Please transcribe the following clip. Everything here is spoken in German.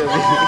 der Weg.